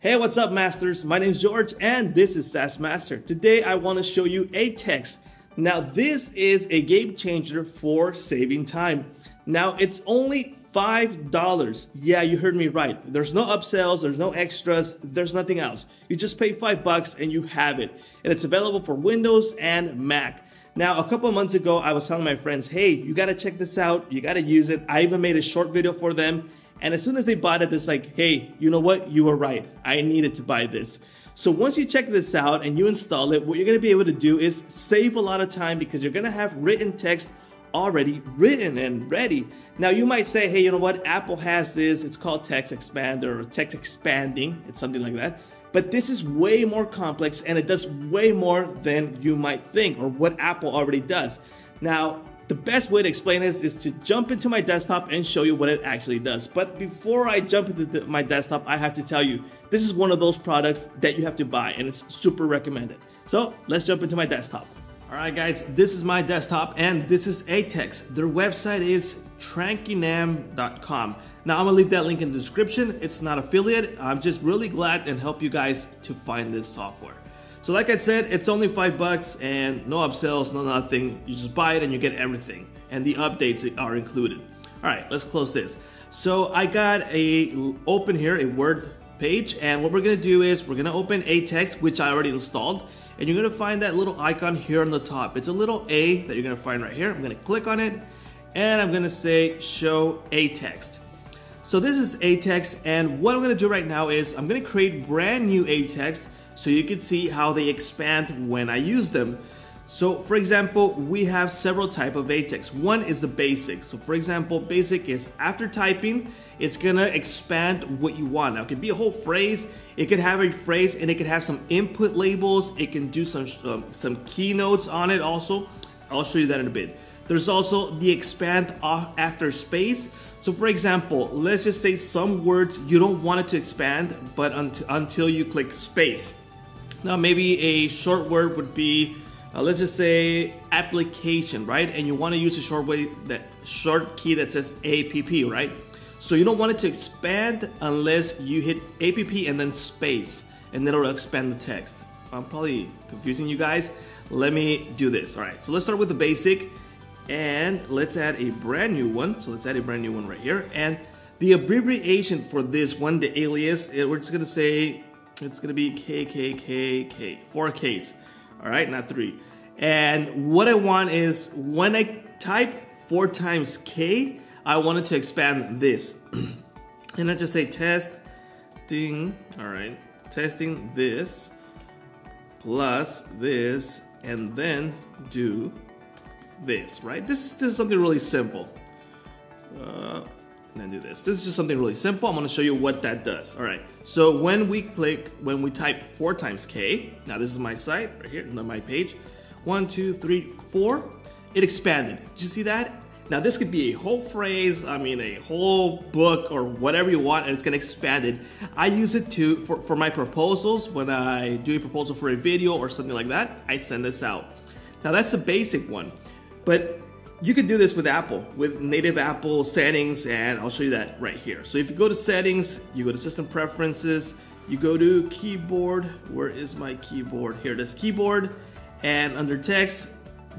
Hey, what's up, masters? My name's George, and this is SaaS Master. Today, I want to show you aText. Now, this is a game changer for saving time. Now, it's only $5. Yeah, you heard me right. There's no upsells, there's no extras, there's nothing else. You just pay five bucks and you have it. And it's available for Windows and Mac. Now, a couple months ago, I was telling my friends, hey, you gotta check this out, you gotta use it. I even made a short video for them. And as soon as they bought it, it's like, hey, you know what? You were right. I needed to buy this. So once you check this out and you install it, what you're gonna be able to do is save a lot of time because you're gonna have written text already written and ready. Now you might say, hey, you know what? Apple has this. It's called Text Expander or Text Expanding. It's something like that. But this is way more complex and it does way more than you might think or what Apple already does. Now, the best way to explain this is to jump into my desktop and show you what it actually does. But before I jump into my desktop, I have to tell you, this is one of those products that you have to buy and it's super recommended. So let's jump into my desktop. Alright guys, this is my desktop and this is aText. Their website is trankynam.com. Now I'm gonna leave that link in the description. It's not affiliate. I'm just really glad and help you guys to find this software. So like I said, it's only five bucks and no upsells, no nothing. You just buy it and you get everything. And the updates are included. All right, let's close this. So I got a open here, a Word page. And what we're gonna do is we're gonna open aText, which I already installed and you're gonna find that little icon here on the top. It's a little A that you're gonna find right here. I'm gonna click on it and I'm gonna say show aText. So this is aText and what I'm gonna do right now is I'm gonna create brand new a text so you can see how they expand when I use them. So for example, we have several type of A-text. One is the basic. So for example, basic is after typing, it's gonna expand what you want. Now it could be a whole phrase, it could have a phrase and it could have some input labels, it can do some, um, some keynotes on it also. I'll show you that in a bit. There's also the expand after space. So for example, let's just say some words you don't want it to expand, but until you click space. Now maybe a short word would be uh, let's just say application, right? And you want to use a short way that short key that says app, right? So you don't want it to expand unless you hit app and then space, and then it'll expand the text. I'm probably confusing you guys. Let me do this. All right, so let's start with the basic, and let's add a brand new one. So let's add a brand new one right here. And the abbreviation for this one, the alias, we're just gonna say it's gonna be KKKK, four Ks all right, not three. And what I want is when I type four times K, I wanted to expand this. and I just say testing, all right, testing this plus this, and then do this, right? This is, this is something really simple. Uh, and then do this. This is just something really simple. I'm gonna show you what that does. All right, so when we click, when we type four times K, now this is my site right here, my page. One, two, three, four, it expanded. Did you see that? Now this could be a whole phrase, I mean a whole book or whatever you want and it's gonna expand it. I use it to for, for my proposals when I do a proposal for a video or something like that, I send this out. Now that's the basic one. But you could do this with Apple, with native Apple settings, and I'll show you that right here. So if you go to settings, you go to system preferences, you go to keyboard, where is my keyboard? Here it is, keyboard, and under text,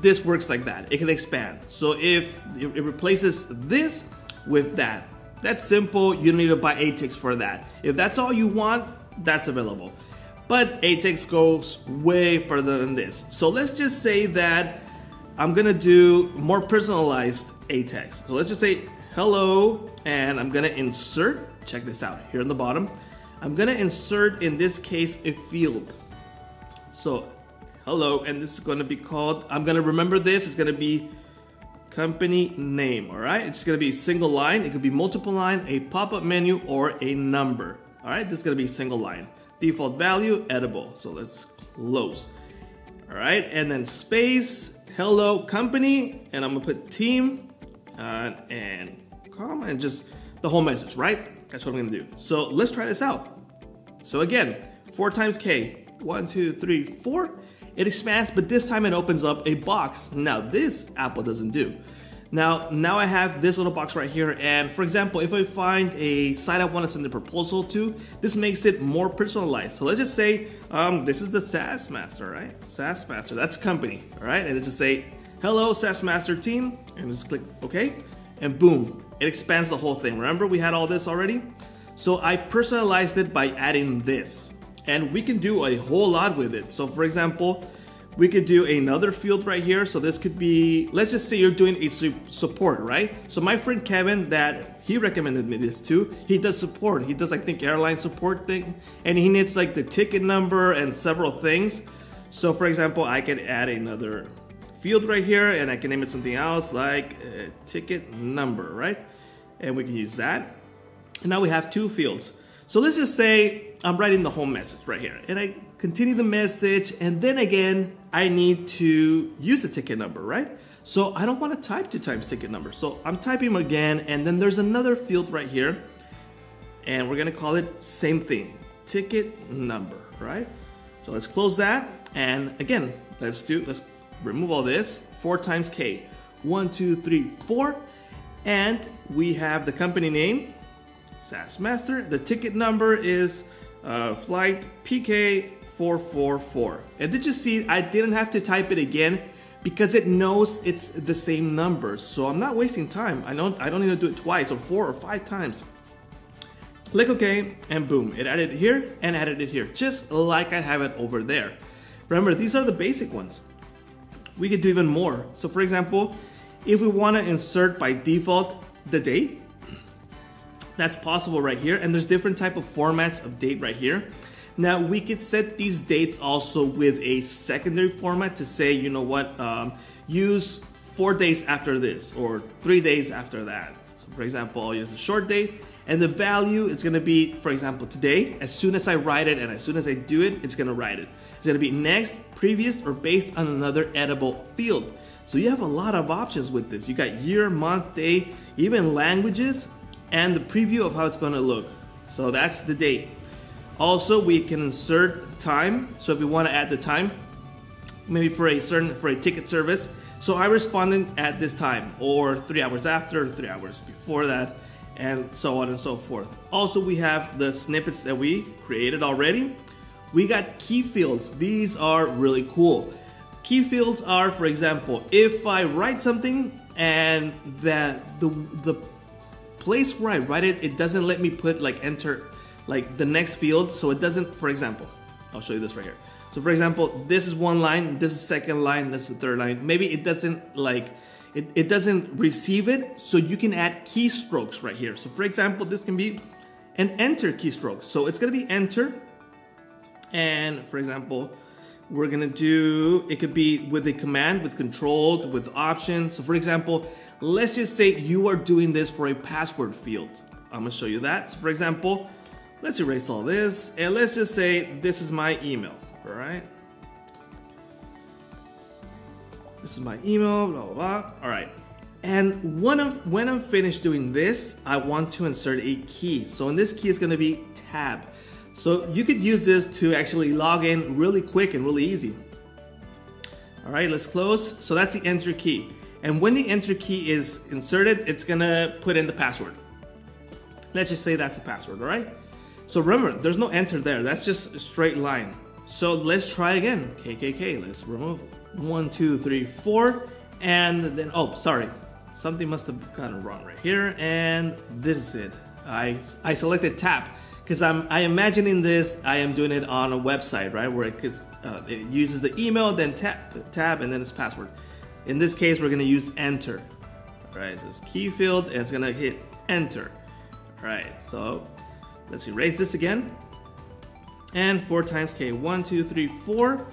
this works like that. It can expand. So if it replaces this with that, that's simple. You don't need to buy aText for that. If that's all you want, that's available. But aText goes way further than this. So let's just say that I'm gonna do more personalized a text. So let's just say hello, and I'm gonna insert, check this out, here on the bottom. I'm gonna insert, in this case, a field. So, hello, and this is gonna be called, I'm gonna remember this, it's gonna be company name, all right? It's gonna be single line, it could be multiple line, a pop-up menu, or a number, all right? This is gonna be single line. Default value, editable, so let's close. All right, and then space, hello company, and I'm gonna put team uh, and comma and just the whole message, right? That's what I'm gonna do. So let's try this out. So again, four times K, one, two, three, four. It expands, but this time it opens up a box. Now this Apple doesn't do. Now, now I have this little box right here. And for example, if I find a site I want to send a proposal to, this makes it more personalized. So let's just say, um, this is the SaaS Master, right? SaaS Master, that's company, all right? And let's just say, hello SaaS Master team, and just click okay, and boom, it expands the whole thing. Remember we had all this already? So I personalized it by adding this. And we can do a whole lot with it. So for example, we could do another field right here. So this could be, let's just say you're doing a su support, right? So my friend Kevin that he recommended me this too, he does support. He does, I think, airline support thing. And he needs like the ticket number and several things. So for example, I could add another field right here and I can name it something else like uh, ticket number, right? And we can use that. And now we have two fields. So let's just say I'm writing the home message right here and I continue the message and then again I need to use the ticket number, right? So I don't want to type two times ticket number. So I'm typing again and then there's another field right here and we're gonna call it same thing, ticket number, right? So let's close that and again, let's do, let's remove all this, four times K. One, two, three, four. And we have the company name, SaaS Master. The ticket number is uh, flight PK444. And did you see, I didn't have to type it again because it knows it's the same number. So I'm not wasting time. I don't, I don't need to do it twice or four or five times. Click OK and boom, it added it here and added it here, just like I have it over there. Remember, these are the basic ones. We could do even more. So for example, if we want to insert by default the date, that's possible right here. And there's different type of formats of date right here. Now we could set these dates also with a secondary format to say, you know what, um, use four days after this or three days after that. So for example, I'll use a short date and the value it's gonna be, for example, today, as soon as I write it and as soon as I do it, it's gonna write it. It's gonna be next, previous, or based on another editable field. So you have a lot of options with this. You got year, month, day, even languages, and the preview of how it's gonna look. So that's the date. Also, we can insert time. So if we wanna add the time, maybe for a certain, for a ticket service. So I responded at this time, or three hours after, three hours before that, and so on and so forth. Also, we have the snippets that we created already. We got key fields. These are really cool. Key fields are, for example, if I write something and that the the place where I write it, it doesn't let me put like enter like the next field. So it doesn't, for example, I'll show you this right here. So for example, this is one line, this is second line, that's the third line. Maybe it doesn't like, it, it doesn't receive it. So you can add keystrokes right here. So for example, this can be an enter keystroke. So it's gonna be enter. And for example, we're gonna do, it could be with a command, with controlled, with options. So for example, let's just say you are doing this for a password field. I'm gonna show you that. So for example, let's erase all this and let's just say this is my email, all right? This is my email, blah, blah, blah. All right. And when I'm, when I'm finished doing this, I want to insert a key. So in this key is gonna be tab. So you could use this to actually log in really quick and really easy. All right, let's close. So that's the enter key. And when the enter key is inserted, it's gonna put in the password. Let's just say that's the password, all right? So remember, there's no enter there. That's just a straight line. So let's try again. KKK, let's remove one, two, three, four. And then, oh, sorry. Something must have gotten wrong right here. And this is it. I, I selected tab because I'm I imagining this I am doing it on a website right where it, cause, uh, it uses the email then tab tab and then its password in this case we're gonna use enter right so it's key field and it's gonna hit enter right so let's erase this again and four times K one two three four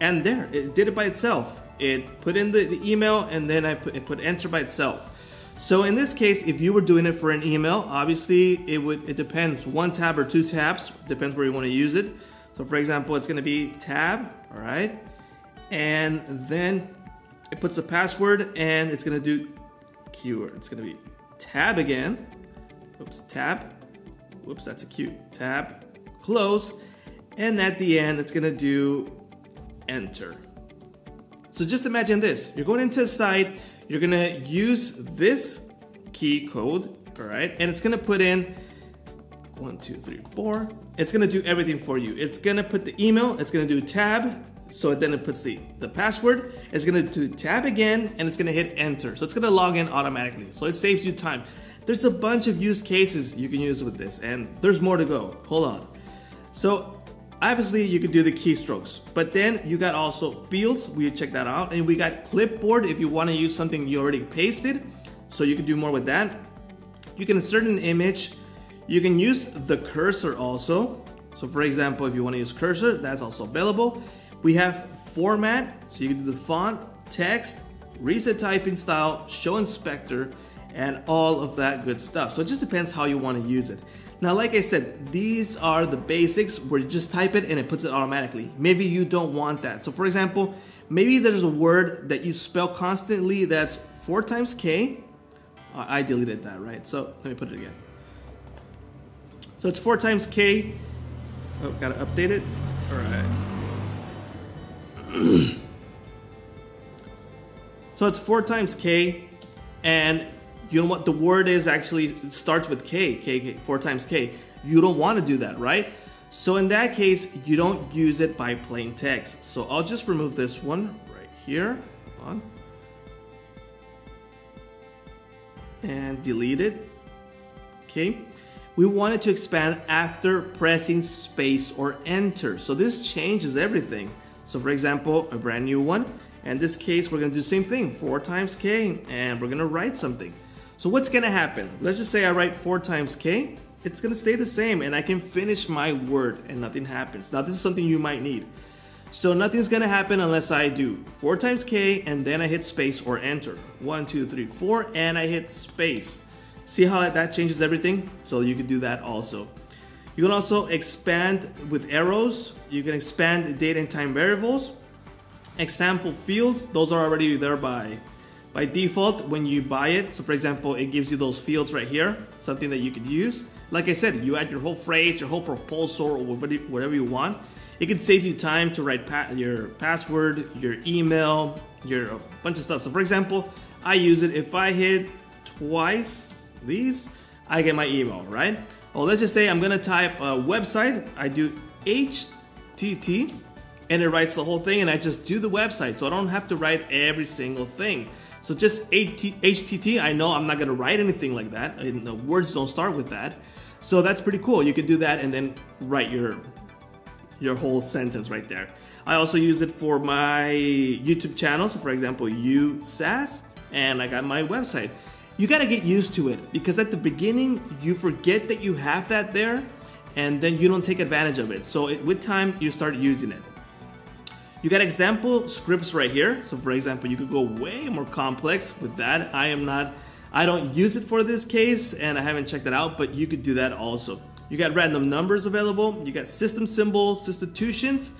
and there it did it by itself it put in the, the email and then I put, it put enter by itself so in this case, if you were doing it for an email, obviously it would it depends. One tab or two tabs, depends where you want to use it. So for example, it's gonna be tab, all right? And then it puts the password and it's gonna do keyword. It's gonna be tab again. Oops, tab. Whoops, that's a cute Tab, close. And at the end, it's gonna do enter. So just imagine this. You're going into a site, you're gonna use this key code, all right? And it's gonna put in one, two, three, four. It's gonna do everything for you. It's gonna put the email, it's gonna do tab, so then it puts the, the password, it's gonna do tab again, and it's gonna hit enter. So it's gonna log in automatically. So it saves you time. There's a bunch of use cases you can use with this, and there's more to go. Hold on. So obviously you could do the keystrokes, but then you got also fields, we check that out, and we got clipboard if you wanna use something you already pasted, so you can do more with that. You can insert an image, you can use the cursor also. So for example, if you want to use cursor, that's also available. We have format, so you can do the font, text, reset typing style, show inspector, and all of that good stuff. So it just depends how you want to use it. Now, like I said, these are the basics where you just type it and it puts it automatically. Maybe you don't want that. So for example, maybe there's a word that you spell constantly that's four times K. I deleted that, right? So let me put it again. So it's 4 times k. Oh, gotta update it. All right. so it's 4 times k, and you know what the word is actually starts with k, k, k 4 times k. You don't want to do that, right? So in that case, you don't use it by plain text. So I'll just remove this one right here. on. And delete it. Okay we wanted to expand after pressing space or enter. So this changes everything. So for example, a brand new one. In this case, we're gonna do the same thing, four times K, and we're gonna write something. So what's gonna happen? Let's just say I write four times K, it's gonna stay the same and I can finish my word and nothing happens. Now this is something you might need. So nothing's gonna happen unless I do four times K and then I hit space or enter. One, two, three, four, and I hit space. See how that changes everything? So you can do that also. You can also expand with arrows. You can expand date and time variables. Example fields, those are already there by, by default when you buy it. So for example, it gives you those fields right here, something that you could use. Like I said, you add your whole phrase, your whole proposal, or whatever you want. It can save you time to write pa your password, your email, your bunch of stuff. So for example, I use it if I hit twice these, I get my email, right? Well, let's just say I'm gonna type a website. I do HTT and it writes the whole thing and I just do the website. So I don't have to write every single thing. So just HTT, I know I'm not gonna write anything like that. And the words don't start with that. So that's pretty cool. You can do that and then write your your whole sentence right there. I also use it for my YouTube channel. So for example, USAS, and I got my website you got to get used to it because at the beginning you forget that you have that there and then you don't take advantage of it. So it, with time you start using it. You got example scripts right here. So for example, you could go way more complex with that. I am not, I don't use it for this case and I haven't checked it out, but you could do that also. You got random numbers available. You got system symbols, substitutions.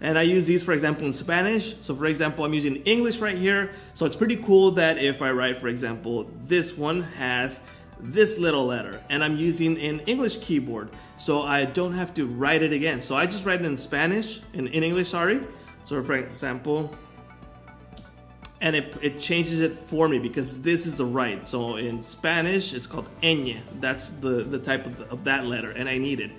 And I use these, for example, in Spanish. So for example, I'm using English right here. So it's pretty cool that if I write, for example, this one has this little letter and I'm using an English keyboard. So I don't have to write it again. So I just write it in Spanish, in, in English, sorry. So for example, and it, it changes it for me because this is a right. So in Spanish, it's called ñ. That's the, the type of, the, of that letter and I need it.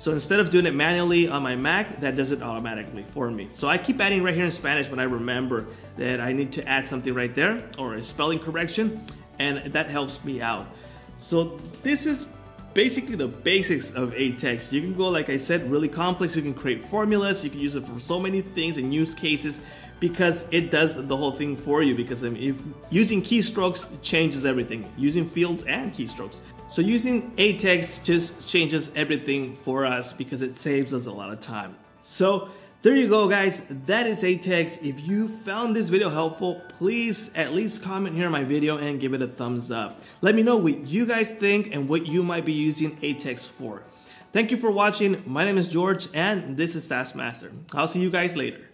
So instead of doing it manually on my Mac, that does it automatically for me. So I keep adding right here in Spanish when I remember that I need to add something right there or a spelling correction, and that helps me out. So this is basically the basics of aText. You can go, like I said, really complex. You can create formulas. You can use it for so many things and use cases because it does the whole thing for you because I mean, if using keystrokes changes everything, using fields and keystrokes. So using aText just changes everything for us because it saves us a lot of time. So there you go guys, that is aText. If you found this video helpful, please at least comment here on my video and give it a thumbs up. Let me know what you guys think and what you might be using aText for. Thank you for watching. My name is George and this is SaaS Master. I'll see you guys later.